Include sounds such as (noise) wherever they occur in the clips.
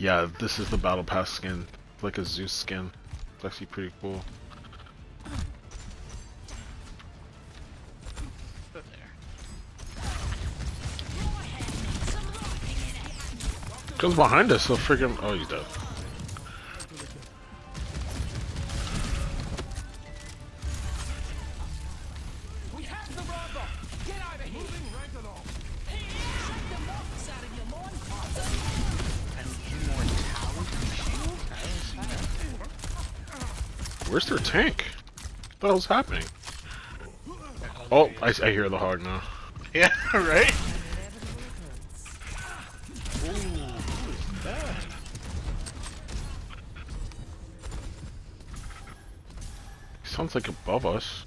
Yeah, this is the battle pass skin, It's like a Zeus skin. It's actually pretty cool. Comes behind us, so freaking. Oh, he's dead. Where's their tank? What the hell's happening? Oh, I, I hear the hog now. (laughs) Yeah, right? Ooh, who is that? Sounds like above us.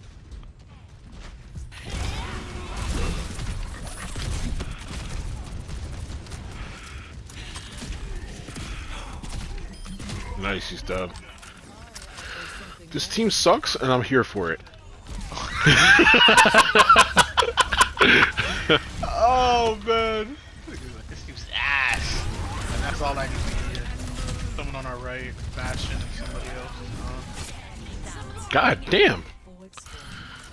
Nice, he's dead. This team sucks, and I'm here for it. (laughs) Oh man! This team's ass. And that's all I need to hear. Someone on our right, Bastion, and somebody else. Uh, God damn!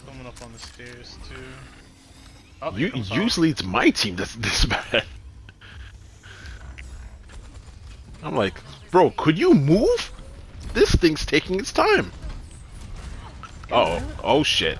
someone up on the stairs too. Oh, You, here comes usually it's my team that's this (laughs) bad. I'm like, bro, could you move? This thing's taking its time. Oh. Oh shit.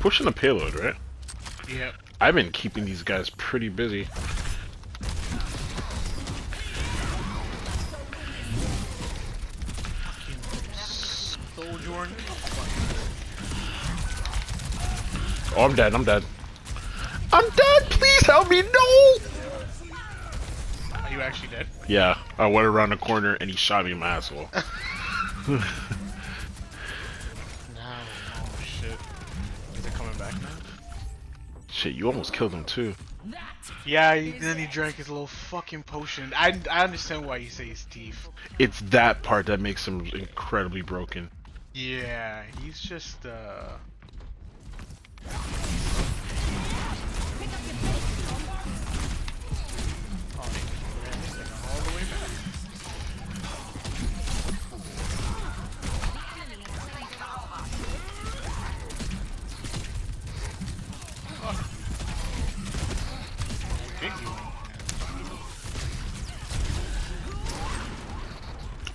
Pushing a payload, right? Yep. I've been keeping these guys pretty busy. Oh, I'm dead. I'm dead. I'm dead. Please help me. No. Are you actually dead? Yeah, I went around the corner and he shot me in my asshole. (laughs) No. Oh shit. It coming back now? Shit, you almost killed him too. Yeah, he, then he drank his little fucking potion. I, I understand why you say his teeth. It's that part that makes him incredibly broken. Yeah, he's just uh.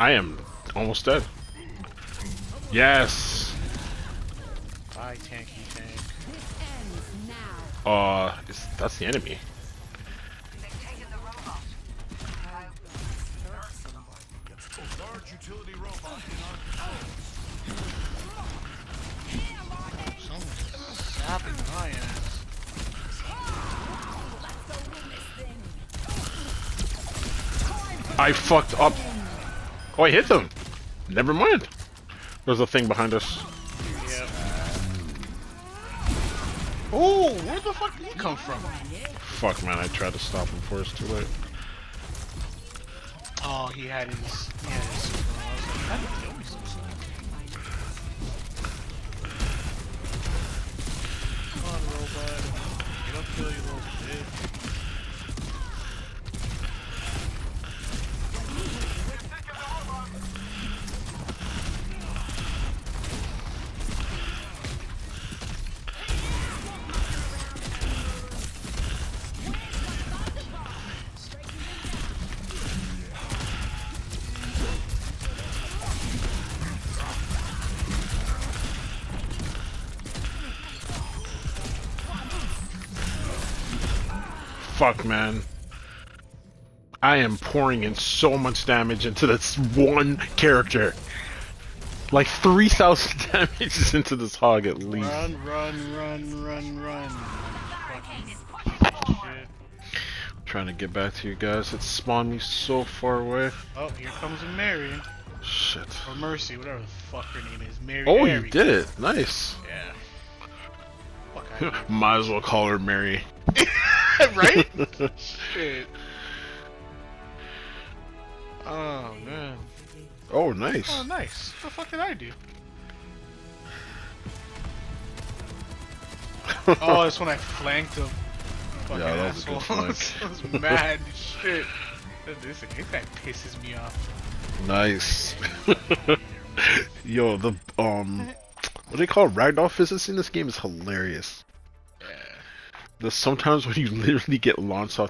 I am almost dead. Yes. Bye, tanky tank. Uh, that's the enemy. Someone's sapping my ass. I fucked up. Oh, I hit them. Never mind. There's a thing behind us. Yep. Oh, where the fuck did he come from? Fuck, man. I tried to stop him before it's too late. Oh, he had his. He had his Fuck, man. I am pouring in so much damage into this one character. Like 3,000 (laughs) damage into this hog at least. Run, run, run, run, run. Trying to get back to you guys. It spawned me so far away. Oh, here comes a Mary. Shit. Or Mercy, whatever the fuck her name is. Mary. Oh, there you did it. Nice. Yeah. Fuck I (laughs) Might as well call her Mary. (laughs) (laughs) right? Shit. Oh man. Oh, nice. Oh nice. What the fuck did I do? Oh, that's when I flanked him. (laughs) Fucking Yeah, that was a good asshole. (laughs) flank. I was mad shit. This, guy pisses me off. Nice. Yo, the um, what do they call ragdoll physics in this game is hilarious. Sometimes when you (laughs) literally get launched off